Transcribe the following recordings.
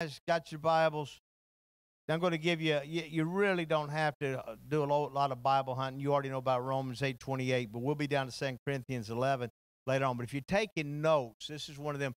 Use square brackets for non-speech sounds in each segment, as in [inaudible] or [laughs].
guys got your Bibles, I'm going to give you, you, you really don't have to uh, do a lot of Bible hunting. You already know about Romans 8 28, but we'll be down to 2 Corinthians 11 later on. But if you're taking notes, this is one of them,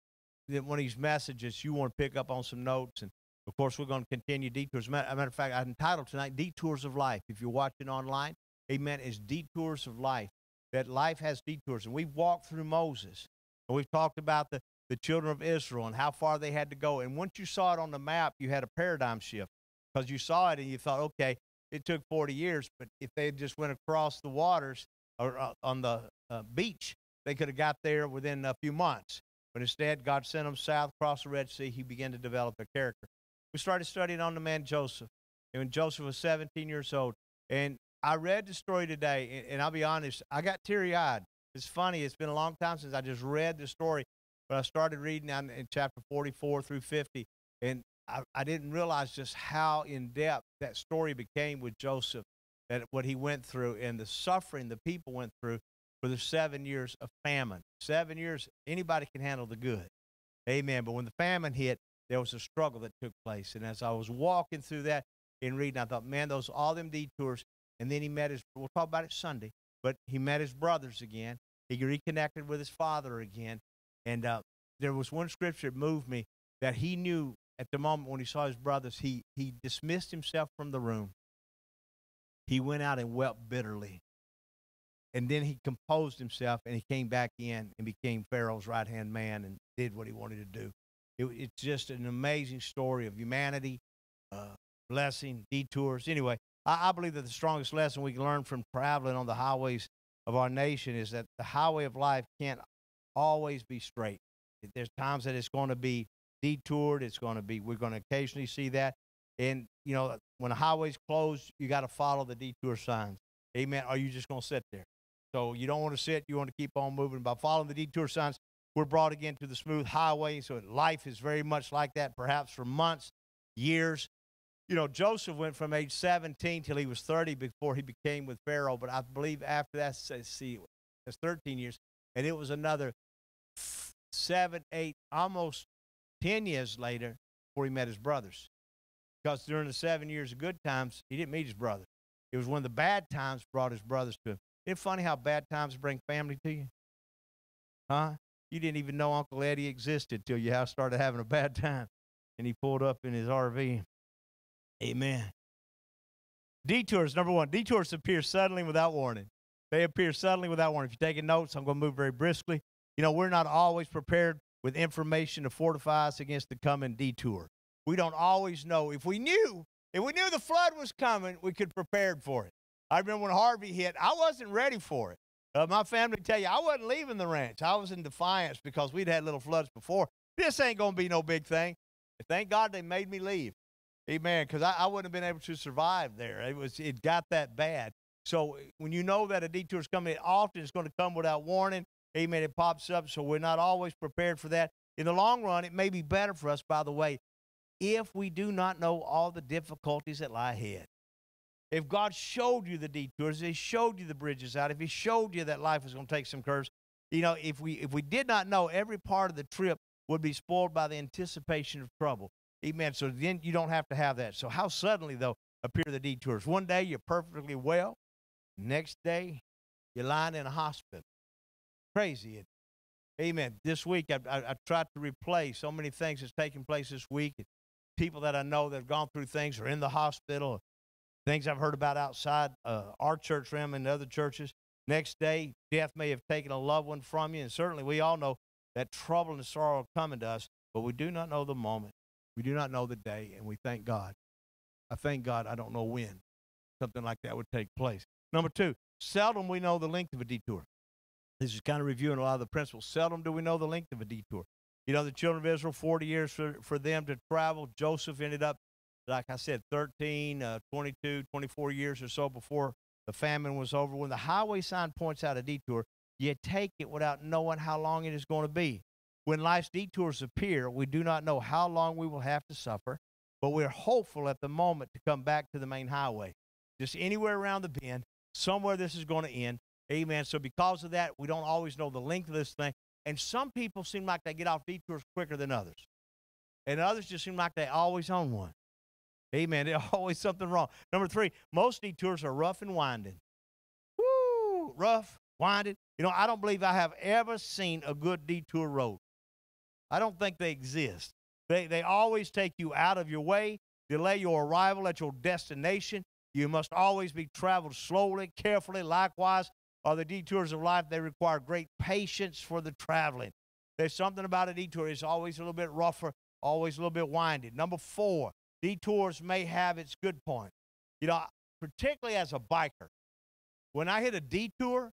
one of these messages you want to pick up on some notes. And of course, we're going to continue detours. As a matter of fact, I entitled tonight Detours of Life. If you're watching online, amen, is Detours of Life. That life has detours. And we've walked through Moses. And we've talked about the, the children of Israel and how far they had to go. And once you saw it on the map, you had a paradigm shift because you saw it and you thought, okay, it took 40 years, but if they just went across the waters or uh, on the uh, beach, they could have got there within a few months. But instead, God sent them south across the Red Sea. He began to develop their character. We started studying on the man Joseph. And when Joseph was 17 years old, and I read the story today, and, and I'll be honest, I got teary eyed. It's funny, it's been a long time since I just read the story, but I started reading in, in chapter 44 through 50, and I, I didn't realize just how in depth that story became with Joseph, that what he went through and the suffering the people went through for the seven years of famine. Seven years, anybody can handle the good. Amen. But when the famine hit, there was a struggle that took place. And as I was walking through that and reading, I thought, man, those all them detours. And then he met his, we'll talk about it Sunday, but he met his brothers again. He reconnected with his father again. And uh, there was one scripture that moved me that he knew at the moment when he saw his brothers, he, he dismissed himself from the room. He went out and wept bitterly. And then he composed himself and he came back in and became Pharaoh's right hand man and did what he wanted to do. It, it's just an amazing story of humanity, uh, blessing, detours. Anyway, I, I believe that the strongest lesson we can learn from traveling on the highways of our nation is that the highway of life can't always be straight. There's times that it's going to be detoured. It's going to be, we're going to occasionally see that. And, you know, when a highway's closed, you got to follow the detour signs. Amen. Are you just going to sit there? So you don't want to sit. You want to keep on moving. By following the detour signs, we're brought again to the smooth highway. So life is very much like that, perhaps for months, years. You know, Joseph went from age 17 till he was 30 before he became with Pharaoh. But I believe after that, see, it's 13 years. And it was another seven, eight, almost 10 years later before he met his brothers. Because during the seven years of good times, he didn't meet his brothers. It was when the bad times brought his brothers to him. Isn't it funny how bad times bring family to you? Huh? You didn't even know Uncle Eddie existed till you started having a bad time. And he pulled up in his RV. Amen. Detours, number one. Detours appear suddenly without warning. They appear suddenly without warning. If you're taking notes, I'm going to move very briskly. You know, we're not always prepared with information to fortify us against the coming detour. We don't always know. If we knew, if we knew the flood was coming, we could prepared for it. I remember when Harvey hit, I wasn't ready for it. Uh, my family tell you, I wasn't leaving the ranch. I was in defiance because we'd had little floods before. This ain't going to be no big thing. Thank God they made me leave. Amen. Because I, I, wouldn't have been able to survive there. It was it got that bad. So when you know that a detour is coming, it often is going to come without warning. Amen. It pops up, so we're not always prepared for that. In the long run, it may be better for us, by the way, if we do not know all the difficulties that lie ahead. If God showed you the detours, He showed you the bridges out, if He showed you that life was going to take some curves, you know, if we if we did not know, every part of the trip would be spoiled by the anticipation of trouble. Amen. So then you don't have to have that. So how suddenly though appear the detours? One day you're perfectly well, next day you're lying in a hospital. Crazy. Amen. This week, I, I, I, tried to replay so many things that's taking place this week. People that I know that have gone through things are in the hospital. Things I've heard about outside uh, our church realm and other churches. Next day, death may have taken a loved one from you. And certainly, we all know that trouble and sorrow are coming to us, but we do not know the moment. We do not know the day, and we thank God. I thank God I don't know when something like that would take place. Number two, seldom we know the length of a detour. This is kind of reviewing a lot of the principles. Seldom do we know the length of a detour. You know, the children of Israel, 40 years for, for them to travel. Joseph ended up, like I said, 13, uh, 22, 24 years or so before the famine was over. When the highway sign points out a detour, you take it without knowing how long it is going to be. When life's detours appear, we do not know how long we will have to suffer, but we're hopeful at the moment to come back to the main highway. Just anywhere around the bend, somewhere this is going to end. Amen. So because of that, we don't always know the length of this thing. And some people seem like they get off detours quicker than others. and others just seem like they always on one. Amen. [laughs] There's always something wrong. Number three, most detours are rough and winding. Woo! Rough, winding. You know, I don't believe I have ever seen a good detour road. I don't think they exist. They, they always take you out of your way, delay your arrival at your destination. You must always be traveled slowly, carefully. Likewise, are the detours of life. They require great patience for the traveling. There's something about a detour. It's always a little bit rougher, always a little bit winding. Number four, detours may have its good point. You know, particularly as a biker, when I hit a detour,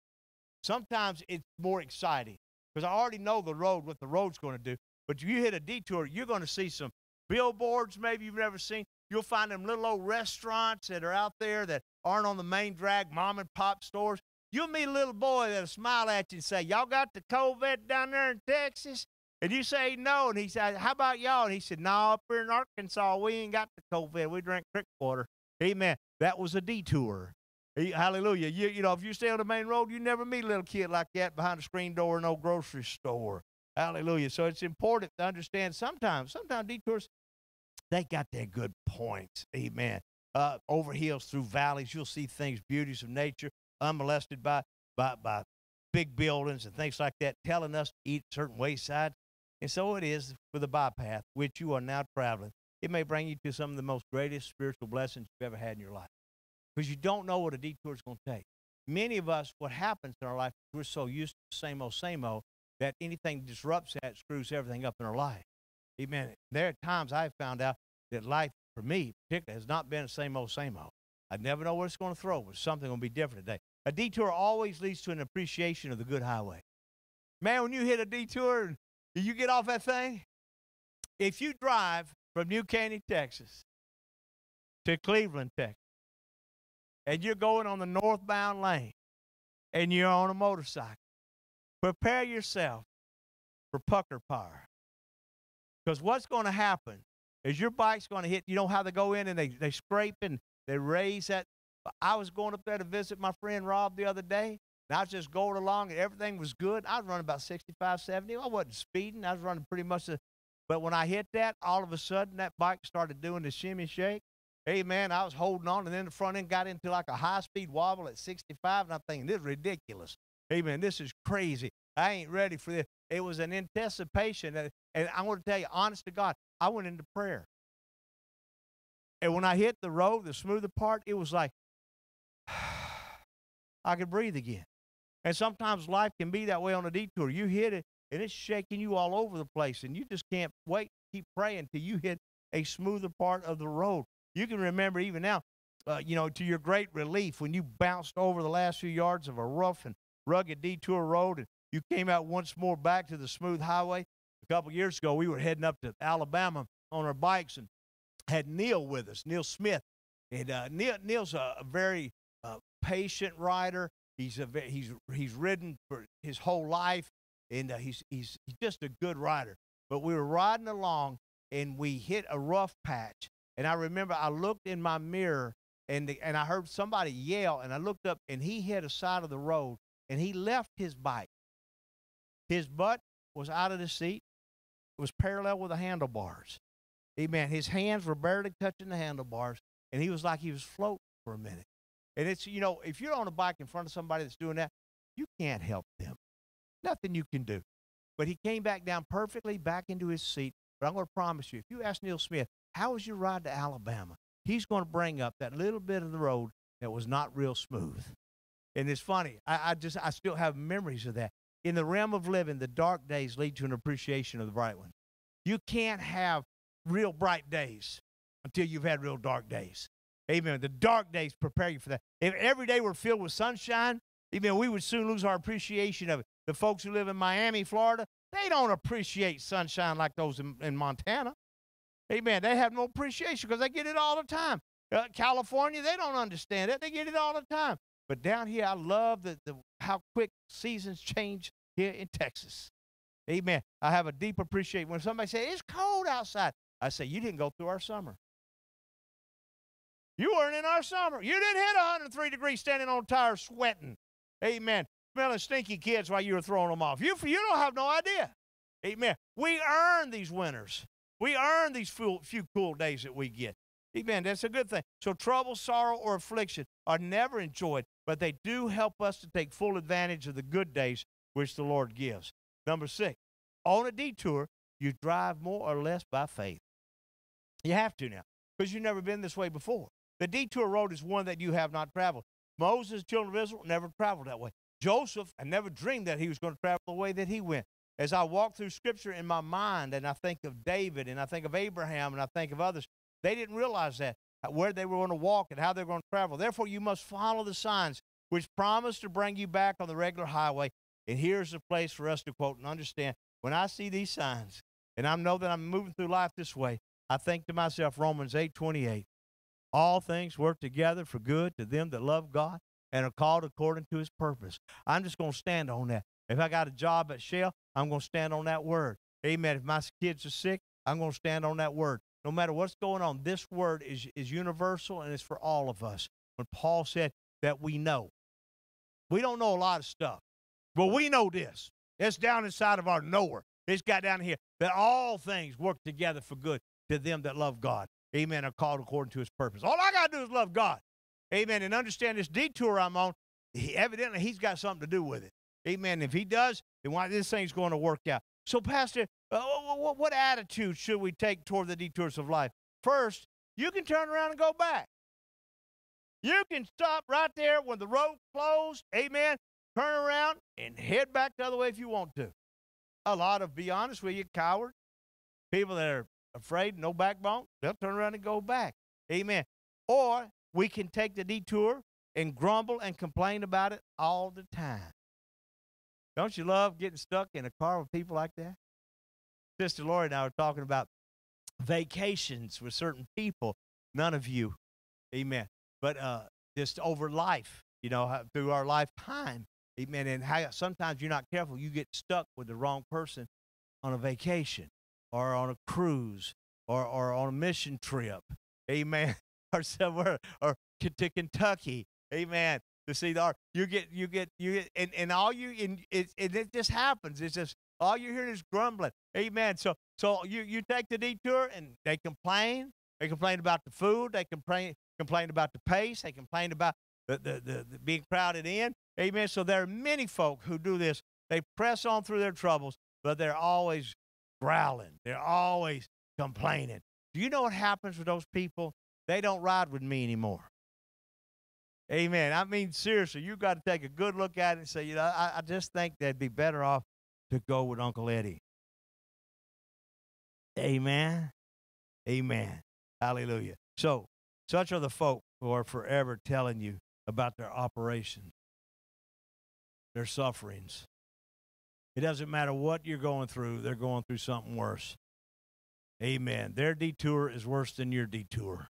sometimes it's more exciting because I already know the road, what the road's going to do. But if you hit a detour, you're going to see some billboards maybe you've never seen. You'll find them little old restaurants that are out there that aren't on the main drag, mom and pop stores. You'll meet a little boy that'll smile at you and say, Y'all got the COVID down there in Texas? And you say no. And he said, How about y'all? And he said, No, up here in Arkansas, we ain't got the COVID. We drink creek water. Amen. That was a detour. Hallelujah. You, you know, if you stay on the main road, you never meet a little kid like that behind a screen door in no grocery store. Hallelujah. So it's important to understand sometimes, sometimes detours, they got their good points. Amen. Uh, over hills, through valleys, you'll see things, beauties of nature, unmolested by, by, by big buildings and things like that, telling us to eat certain waysides. And so it is for the bypath, which you are now traveling. It may bring you to some of the most greatest spiritual blessings you've ever had in your life because you don't know what a detour is going to take. Many of us, what happens in our life, we're so used to the same old, same old, that anything disrupts that screws everything up in our life. Amen. There are times I've found out that life, for me particularly, has not been the same old, same old. I never know what it's going to throw, but something will be different today. A detour always leads to an appreciation of the good highway. Man, when you hit a detour you get off that thing, if you drive from New Caney, Texas to Cleveland, Texas, and you're going on the northbound lane and you're on a motorcycle, prepare yourself for pucker power. Because what's going to happen is your bike's going to hit, you know how they go in and they, they scrape and they raise that. I was going up there to visit my friend Rob the other day, and I was just going along and everything was good. I was running about 65, 70. I wasn't speeding. I was running pretty much. A, but when I hit that, all of a sudden that bike started doing the shimmy shake. Hey, man, I was holding on, and then the front end got into like a high speed wobble at 65, and I'm thinking, this is ridiculous. Hey, man, this is crazy. I ain't ready for this. It was an anticipation. And I want to tell you, honest to God, I went into prayer. And when I hit the road, the smoother part, it was like I could breathe again. And sometimes life can be that way on a detour. You hit it, and it's shaking you all over the place, and you just can't wait, keep praying till you hit a smoother part of the road. You can remember even now, uh, you know, to your great relief, when you bounced over the last few yards of a rough and rugged detour road and you came out once more back to the smooth highway. A couple years ago, we were heading up to Alabama on our bikes and had Neil with us, Neil Smith. And uh, Neil, Neil's a, very patient rider. He's a he's he's ridden for his whole life, and uh, he's he's just a good rider. But we were riding along, and we hit a rough patch. And I remember I looked in my mirror, and the, and I heard somebody yell, and I looked up, and he hit a side of the road, and he left his bike. His butt was out of the seat, it was parallel with the handlebars. Amen. His hands were barely touching the handlebars, and he was like he was floating for a minute. And it's, you know, if you're on a bike in front of somebody that's doing that, you can't help them. Nothing you can do. But he came back down perfectly back into his seat. But I'm going to promise you, if you ask Neil Smith, how was your ride to Alabama? He's going to bring up that little bit of the road that was not real smooth. And it's funny. I, I just I still have memories of that. In the realm of living, the dark days lead to an appreciation of the bright ones. You can't have real bright days until you've had real dark days. Amen. The dark days prepare you for that. If every day were filled with sunshine, amen, we would soon lose our appreciation of it. The folks who live in Miami, Florida, they don't appreciate sunshine like those in, in Montana. Amen. They have no appreciation because they get it all the time. Uh, California, they don't understand it. They get it all the time. But down here, I love the, the how quick seasons change here in Texas. Amen. I have a deep appreciation. When somebody says, it's cold outside, I say, you didn't go through our summer. You weren't in our summer. You didn't hit 103 degrees standing on tires sweating. Amen. Smelling stinky kids while you were throwing them off. You, you don't have no idea. Amen. We earn these winters. We earn these few, few cool days that we get. Amen. That's a good thing. So trouble, sorrow, or affliction are never enjoyed, but they do help us to take full advantage of the good days which the Lord gives. Number six, on a detour, you drive more or less by faith. You have to now, because you've never been this way before. The detour road is one that you have not traveled. Moses, children of Israel, never traveled that way. Joseph, I never dreamed that he was going to travel the way that he went. As I walk through Scripture in my mind, and I think of David, and I think of Abraham, and I think of others, they didn't realize that, uh, where they were going to walk and how they were going to travel. Therefore, you must follow the signs which promise to bring you back on the regular highway. And here's the place for us to quote and understand. When I see these signs, and I know that I'm moving through life this way, I think to myself, Romans 8 28, all things work together for good to them that love God and are called according to his purpose. I'm just going to stand on that. If I got a job at Shell, I'm going to stand on that word. Amen. If my kids are sick, I'm going to stand on that word. No matter what's going on, this word is, is universal and it's for all of us. When Paul said that we know, we don't know a lot of stuff, but we know this. It's down inside of our knower. It's got down here that all things work together for good to them that love God. Amen. Are called according to his purpose. All I got to do is love God. Amen. And understand this detour I'm on, he, evidently he's got something to do with it. Amen. If he does, then why this thing's going to work out. So, Pastor, uh, what, what attitude should we take toward the detours of life? First, you can turn around and go back. You can stop right there when the road closed. Amen. Turn around and head back the other way if you want to. A lot of, be honest with you, cowards, people that are afraid, no backbone, they'll turn around and go back. Amen. Or we can take the detour and grumble and complain about it all the time. Don't you love getting stuck in a car with people like that? Sister Lori and I were talking about vacations with certain people. None of you, amen. But uh, just over life, you know, through our lifetime, amen. And how sometimes you're not careful, you get stuck with the wrong person on a vacation or on a cruise or, or on a mission trip, amen, [laughs] or somewhere, or to Kentucky, amen, to see the art. You get, you get, you get, and, and all you, and it, it, it just happens. It's just, all you're hearing is grumbling, amen. So, so you, you take the detour and they complain. They complain about the food. They complain, complain about the pace. They complain about the, the, the, the being crowded in, amen. So there are many folk who do this. They press on through their troubles, but they're always growling. They're always complaining. Do you know what happens with those people? They don't ride with me anymore. Amen. I mean, seriously, you got to take a good look at it and say, you know, I, I just think they'd be better off to go with Uncle Eddie. Amen. Amen. Hallelujah. So, such are the folk who are forever telling you about their operations, their sufferings, it doesn't matter what you're going through, they're going through something worse. Amen. Their detour is worse than your detour.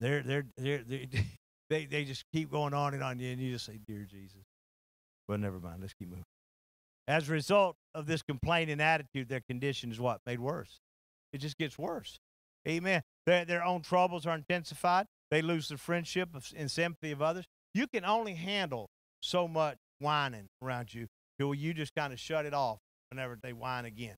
They're, they're, they're, they [laughs] they, they just keep going on and on, and you just say, Dear Jesus. Well, never mind. Let's keep moving. As a result of this complaining attitude, their condition is what? Made worse. It just gets worse. Amen. Their, their own troubles are intensified. They lose the friendship and sympathy of others. You can only handle so much whining around you till you just kind of shut it off whenever they whine again.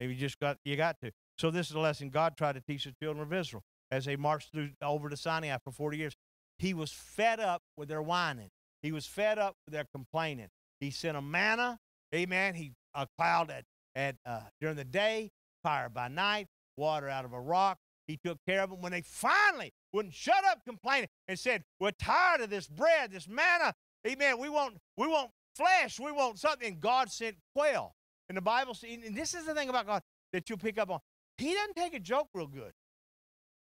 Maybe you just got you got to. So this is a lesson God tried to teach the children of Israel as they marched through over to Sinai for 40 years. He was fed up with their whining. He was fed up with their complaining. He sent a manna, amen. He a cloud at, at uh, during the day, fire by night, water out of a rock. He took care of them when they finally wouldn't shut up complaining and said, "We're tired of this bread, this manna. Amen. We want we want flesh. We want something. God sent quail. And the Bible, says, and this is the thing about God that you'll pick up on. He doesn't take a joke real good.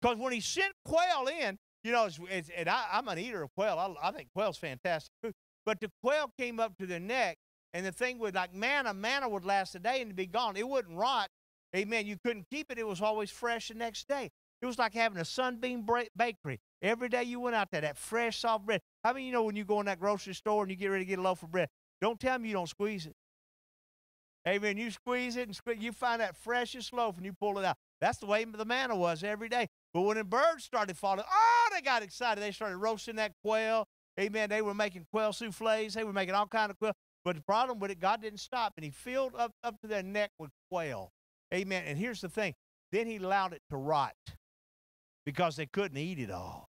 Because when he sent quail in, you know, it's, it's, and I, am an eater of quail. I, I think quail's fantastic food. But the quail came up to their neck, and the thing would, like manna, manna would last a day and be gone. It wouldn't rot. Amen. You couldn't keep it. It was always fresh the next day. It was like having a sunbeam bakery. Every day you went out there, that fresh, soft bread. How many you know when you go in that grocery store and you get ready to get a loaf of bread? Don't tell me you don't squeeze it. Amen. You squeeze it and squeeze, you find that freshest loaf and you pull it out. That's the way the manna was every day. But when the birds started falling, oh, they got excited. They started roasting that quail. Amen. They were making quail souffles. They were making all kind of quail. But the problem with it, God didn't stop, and He filled up up to their neck with quail. Amen. And here's the thing: then he allowed it to rot because they couldn't eat it all.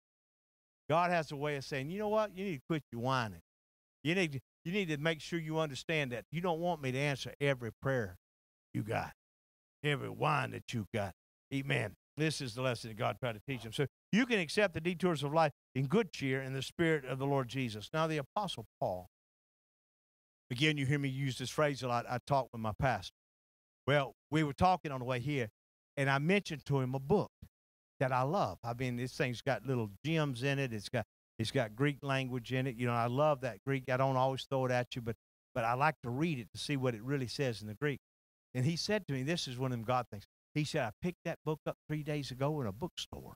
God has a way of saying, you know what? You need to quit your whining. You need to, you need to make sure you understand that you don't want me to answer every prayer you got, every whine that you got. Amen. This is the lesson that God tried to teach them. So you can accept the detours of life in good cheer in the spirit of the Lord Jesus. Now, the Apostle Paul, again, you hear me use this phrase a lot. I talk with my pastor. Well, we were talking on the way here, and I mentioned to him a book that I love. I mean, this thing's got little gems in it. It's got it's got Greek language in it. You know, I love that Greek. I don't always throw it at you, but but I like to read it to see what it really says in the Greek. And he said to me, "This is one of them God things." He said, "I picked that book up three days ago in a bookstore."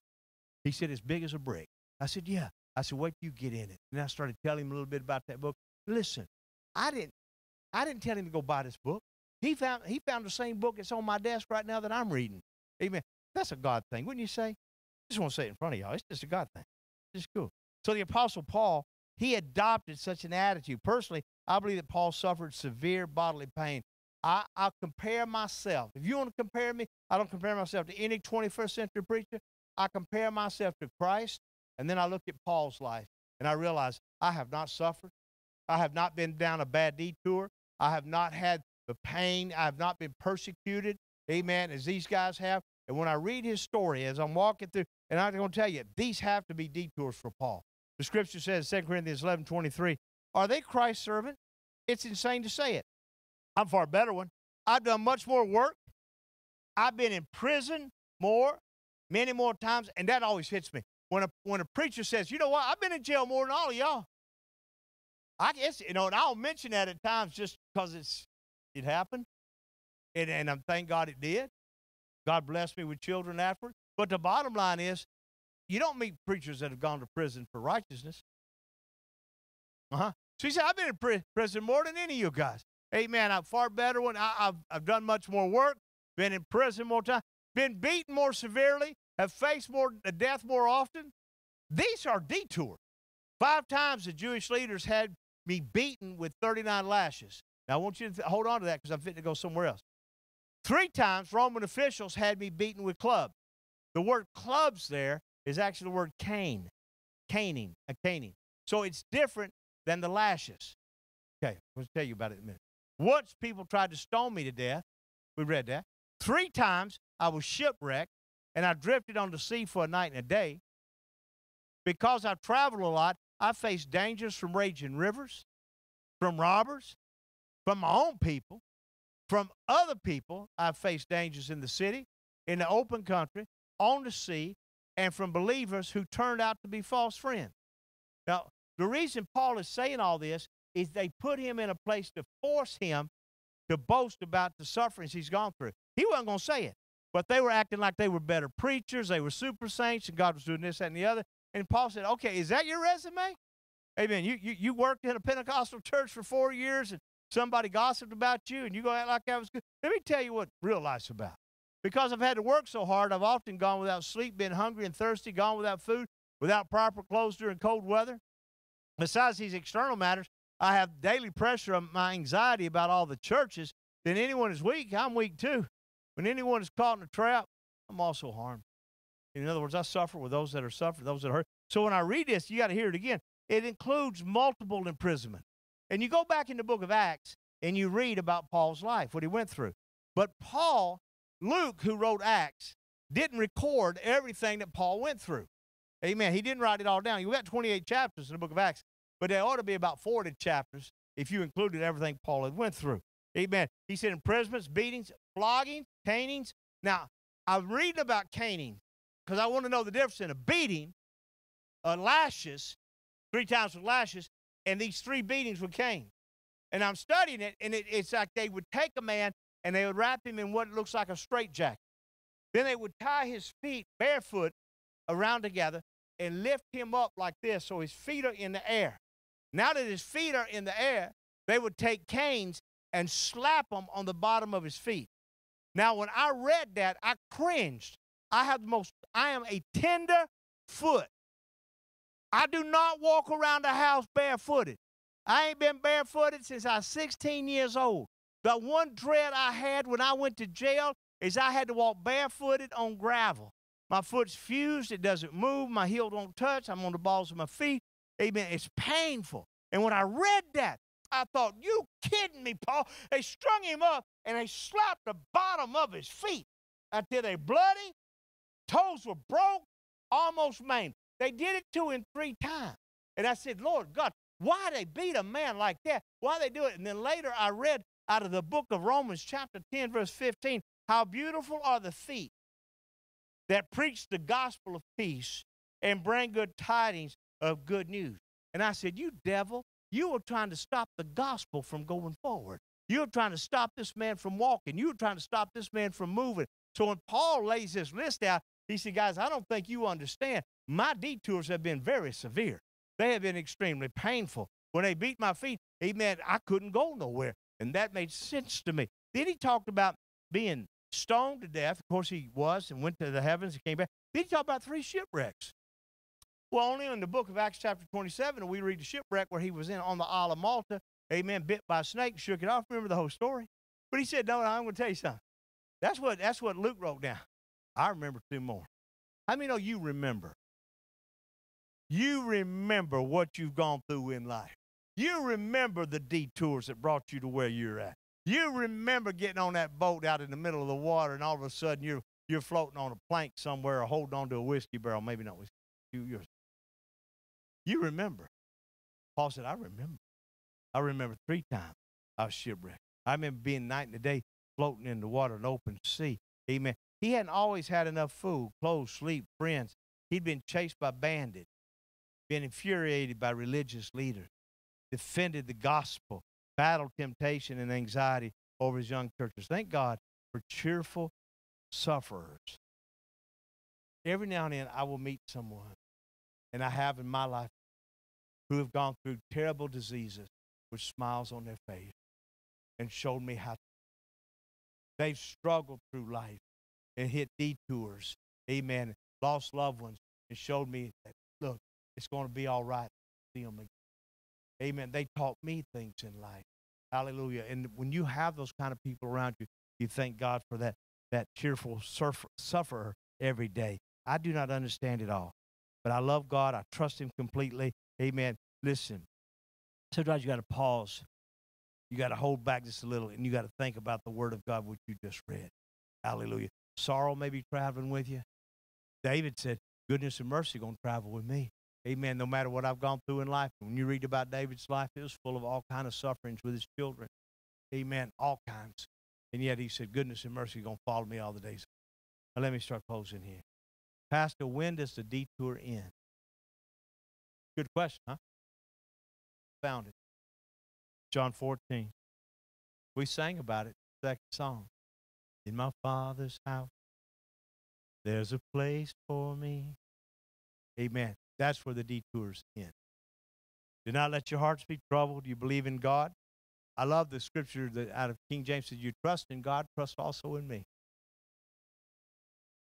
He said, "It's big as a brick." I said, "Yeah." I said, what do you get in it." And I started telling him a little bit about that book. Listen, I didn't I didn't tell him to go buy this book. He found he found the same book that's on my desk right now that I'm reading. Amen. That's a God thing, wouldn't you say? just want to say it in front of y'all. It's just a God thing. It's cool. So the Apostle Paul, he adopted such an attitude. Personally, I believe that Paul suffered severe bodily pain. I, I compare myself. If you want to compare me, I don't compare myself to any 21st century preacher. I compare myself to Christ, and then I look at Paul's life, and I realize I have not suffered. I have not been down a bad detour. I have not had the pain. I have not been persecuted, amen, as these guys have. And when I read his story, as I'm walking through, and I'm going to tell you, these have to be detours for Paul. The scripture says, 2 Corinthians 11 23, are they Christ's servant? It's insane to say it. I'm far better one. I've done much more work. I've been in prison more, many more times, and that always hits me. When a, when a preacher says, you know what, I've been in jail more than all of y'all. I guess, you know, and I'll mention that at times just because it's it happened. And, and I'm thank God it did. God blessed me with children afterward. But the bottom line is, you don't meet preachers that have gone to prison for righteousness. Uh huh. So he said, I've been in prison more than any of you guys. Amen. I'm far better when I, have I've done much more work, been in prison more time, been beaten more severely, have faced more death more often. These are detours. Five times the Jewish leaders had me beaten with 39 lashes. Now I want you to hold on to that because I'm fitting to go somewhere else. Three times Roman officials had me beaten with clubs. The word clubs there is actually the word cane, caning, a caning. So it's different than the lashes. Okay, I'll tell you about it in a minute. Once people tried to stone me to death. We read that. Three times I was shipwrecked and I drifted on the sea for a night and a day. Because I've traveled a lot, I faced dangers from raging rivers, from robbers, from my own people, from other people, I've faced dangers in the city, in the open country, on the sea, and from believers who turned out to be false friends. Now, the reason Paul is saying all this is they put him in a place to force him to boast about the sufferings he's gone through. He wasn't going to say it, but they were acting like they were better preachers, they were super saints, and God was doing this, that, and the other. And Paul said, Okay, is that your resume? Amen. You, you, you worked in a Pentecostal church for four years and somebody gossiped about you and you go act like that was good. Let me tell you what real life's about. Because I've had to work so hard, I've often gone without sleep, been hungry and thirsty, gone without food, without proper clothes during cold weather. Besides these external matters, I have daily pressure of my anxiety about all the churches. Then anyone is weak, I'm weak too. When anyone is caught in a trap, I'm also harmed. In other words, I suffer with those that are suffering, those that hurt. So when I read this, you got to hear it again. It includes multiple imprisonment. And you go back in the book of Acts and you read about Paul's life, what he went through. But Paul, Luke, who wrote Acts, didn't record everything that Paul went through. Amen. He didn't write it all down. You got 28 chapters in the book of Acts, but there ought to be about 40 chapters if you included everything Paul had went through. Amen. He said imprisonments, beatings, flogging, canings. Now, I'm reading about caning because I want to know the difference in a beating, a lashes, three times with lashes, and these three beatings with cane. And I'm studying it, and it, it's like they would take a man and they would wrap him in what looks like a straitjacket. Then they would tie his feet barefoot around together and lift him up like this so his feet are in the air. Now that his feet are in the air, they would take canes and slap them on the bottom of his feet. Now, when I read that, I cringed. I have the most, I am a tender foot. I do not walk around the house barefooted. I ain't been barefooted since I was 16 years old. The one dread I had when I went to jail is I had to walk barefooted on gravel. My foot's fused, it doesn't move, my heel don't touch, I'm on the balls of my feet. Amen. It's painful. And when I read that, I thought, you kidding me, Paul? They strung him up and they slapped the bottom of his feet until they bloody, toes were broke, almost maimed. They did it to him three times. And I said, Lord God, why they beat a man like that? Why they do it? And then later I read out of the book of Romans, chapter 10, verse 15, how beautiful are the feet that preach the gospel of peace and bring good tidings of good news. And I said, You devil, you were trying to stop the gospel from going forward. You were trying to stop this man from walking. You were trying to stop this man from moving. So when Paul lays this list out, he said, Guys, I don't think you understand. My detours have been very severe, they have been extremely painful. When they beat my feet, he meant I couldn't go nowhere. And that made sense to me. Then he talked about being stoned to death. Of course, he was and went to the heavens and came back. Then he talked about three shipwrecks. Well, only in the book of Acts, chapter 27, we read the shipwreck where he was in on the Isle of Malta. Amen. Bit by a snake, shook it off. Remember the whole story? But he said, No, I'm going to tell you something. That's what, that's what Luke wrote down. I remember two more. How many know you remember? You remember what you've gone through in life. You remember the detours that brought you to where you're at. You remember getting on that boat out in the middle of the water, and all of a sudden you're you're floating on a plank somewhere or holding on to a whiskey barrel, maybe not whiskey, years. You remember. Paul said, I remember. I remember three times I was shipwrecked. I remember being night and day floating in the water, an open sea. Amen. He hadn't always had enough food, clothes, sleep, friends. He'd been chased by bandits, been infuriated by religious leaders, defended the gospel, battled temptation and anxiety over his young churches. Thank God for cheerful sufferers. Every now and then I will meet someone, and I have in my life, who have gone through terrible diseases with smiles on their face and showed me how they've struggled through life and hit detours. Amen. Lost loved ones and showed me that, look, it's going to be all right. See them again. Amen. They taught me things in life. Hallelujah. And when you have those kind of people around you, you thank God for that, that cheerful surfer, sufferer every day. I do not understand it all, but I love God. I trust Him completely. Amen. Listen, sometimes you got to pause. You got to hold back just a little, and you got to think about the Word of God, which you just read. Hallelujah. Sorrow may be traveling with you. David said, Goodness and mercy going to travel with me. Amen. No matter what I've gone through in life. When you read about David's life, it was full of all kind of sufferings with his children. Amen. All kinds. And yet he said, goodness and mercy are going to follow me all the days. Now let me start closing here. Pastor, when does the detour end? Good question, huh? Found it. John 14. We sang about it, second song. In my father's house, there's a place for me. Amen. That's where the detours end. Do not let your hearts be troubled. You believe in God. I love the scripture that out of King James says, You trust in God, trust also in me.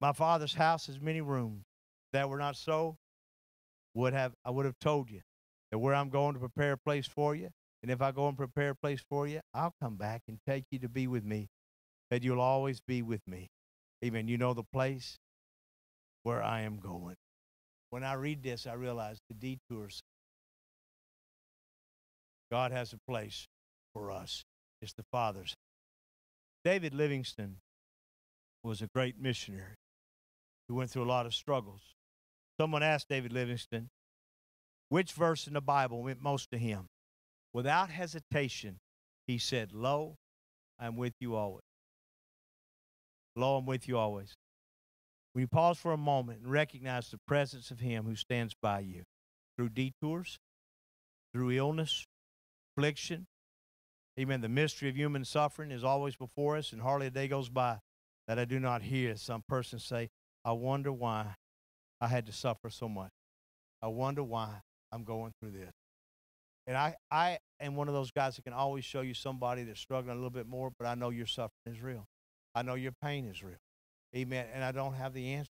My father's house has many rooms. If that were not so, would have I would have told you that where I'm going to prepare a place for you. And if I go and prepare a place for you, I'll come back and take you to be with me. That you'll always be with me. Amen. You know the place where I am going. When I read this, I realize the detours. God has a place for us. It's the Father's. David Livingstone was a great missionary who went through a lot of struggles. Someone asked David Livingstone, which verse in the Bible meant most to him? Without hesitation, he said, Lo, I'm with you always. Lo, I'm with you always. When you pause for a moment and recognize the presence of Him who stands by you through detours, through illness, affliction, amen. The mystery of human suffering is always before us, and hardly a day goes by that I do not hear some person say, I wonder why I had to suffer so much. I wonder why I'm going through this. And I, I am one of those guys that can always show you somebody that's struggling a little bit more, but I know your suffering is real. I know your pain is real. Amen. And I don't have the answer.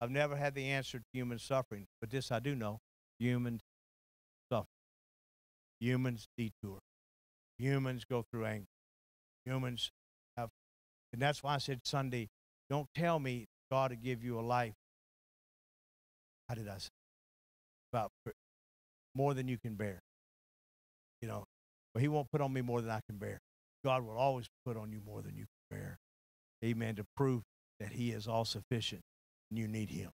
I've never had the answer to human suffering, but this I do know humans suffer. Humans detour. Humans go through anger. Humans have And that's why I said Sunday, don't tell me God to give you a life. How did I say? About more than you can bear. You know, but He won't put on me more than I can bear. God will always put on you more than you can bear. Amen. To prove that He is all sufficient and you need Him.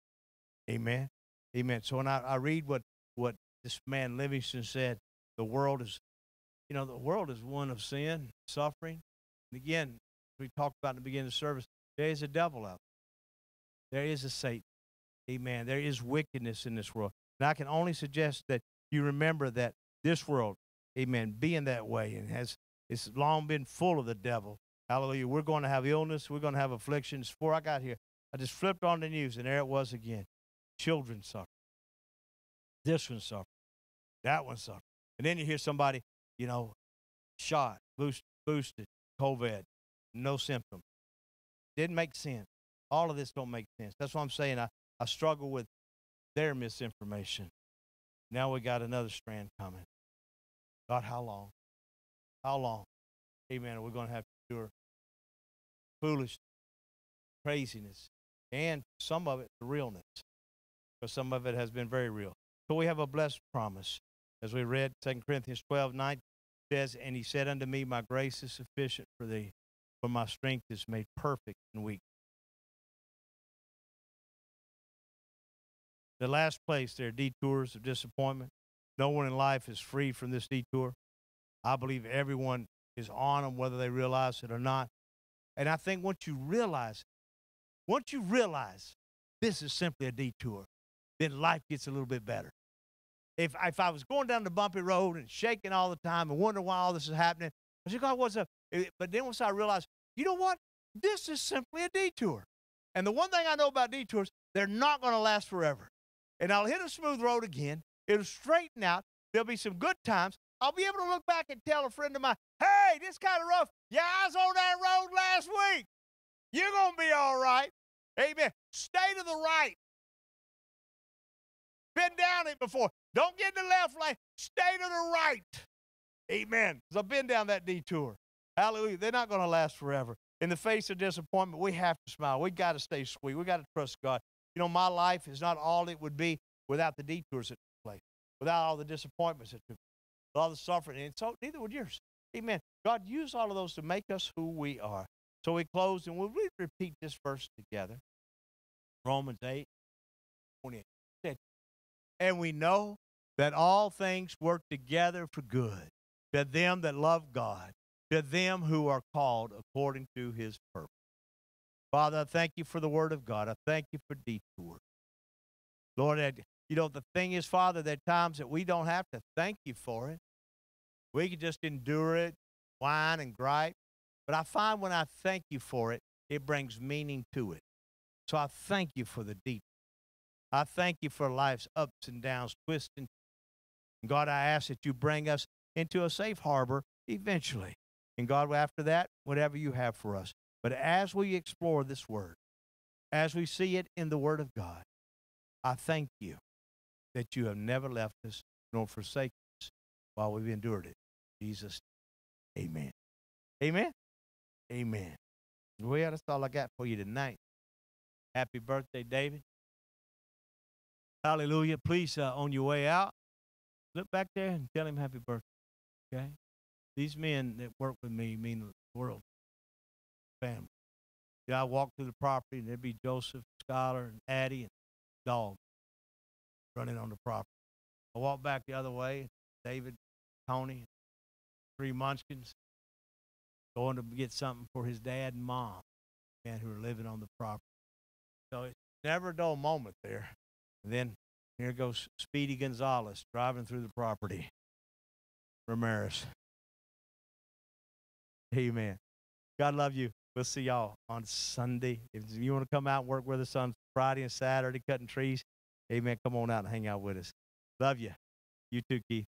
Amen. Amen. So when I, I read what, what this man Livingstone said, the world is, you know, the world is one of sin, suffering. And again, we talked about in the beginning of the service, there is a devil out there. There is a Satan. Amen. There is wickedness in this world. And I can only suggest that you remember that this world, amen, being that way and has it's long been full of the devil. Hallelujah. We're going to have illness. We're going to have afflictions. Before I got here, I just flipped on the news and there it was again. Children suffer. This one suffered. That one suffered. And then you hear somebody, you know, shot, boost, boosted, COVID, no symptoms. Didn't make sense. All of this don't make sense. That's what I'm saying. I, I struggle with their misinformation. Now we got another strand coming. God, how long? How long? Amen. We're going to have to endure foolish craziness and some of it the realness because some of it has been very real. So we have a blessed promise. As we read 2 corinthians 12 9 says and he said unto me my grace is sufficient for thee for my strength is made perfect in weakness. The last place there are detours of disappointment. No one in life is free from this detour. I believe everyone is on them whether they realize it or not and I think once you realize, once you realize this is simply a detour, then life gets a little bit better. If, if I was going down the bumpy road and shaking all the time and wondering why all this is happening, I said, God, what's up? Eh, but then once I realized, you know what? This is simply a detour. And the one thing I know about detours, they're not going to last forever. And I'll hit a smooth road again. It'll straighten out. There'll be some good times. I'll be able to look back and tell a friend of mine, hey, this kind of rough. Yeah, I was on that road last week. You're going to be all right. Amen. Stay to the right. Been down it before. Don't get in the left lane. Stay to the right. Amen. Because I've been down that detour. Hallelujah. They're not going to last forever. In the face of disappointment, we have to smile. We got to stay sweet. We got to trust God. You know, my life is not all it would be without the detours that took place, without all the disappointments that took place, all the suffering. And so neither would yours. Amen. God used all of those to make us who we are. So we close and we'll repeat this verse together. Romans 8, 28. And we know that all things work together for good to them that love God, to them who are called according to his purpose. Father, I thank you for the word of God. I thank you for detour. Lord, you know, the thing is, Father, there are times that we don't have to thank you for it. We can just endure it, whine and gripe. But I find when I thank you for it, it brings meaning to it. So I thank you for the deep. I thank you for life's ups and downs, twists and God, I ask that you bring us into a safe harbor eventually. And God, after that, whatever you have for us. But as we explore this word, as we see it in the Word of God, I thank you that you have never left us nor forsaken us while we've endured it. Jesus. Amen. Amen. Amen. Well, that's all I got for you tonight. Happy birthday, David. Hallelujah. Please, uh, on your way out, look back there and tell him happy birthday. Okay? These men that work with me mean the world. Family. Yeah, I walk through the property and there'd be Joseph, Skylar, and Addie, and dog running on the property. I walk back the other way, David, Tony, three munchkins, going to get something for his dad and mom, man, who are living on the property. So it's never a dull moment there. And then here goes Speedy Gonzalez driving through the property. Ramirez. Amen. God love you. We'll see y'all on Sunday. If you want to come out and work with us on Friday and Saturday cutting trees, amen, come on out and hang out with us. Love you. You too, Keith.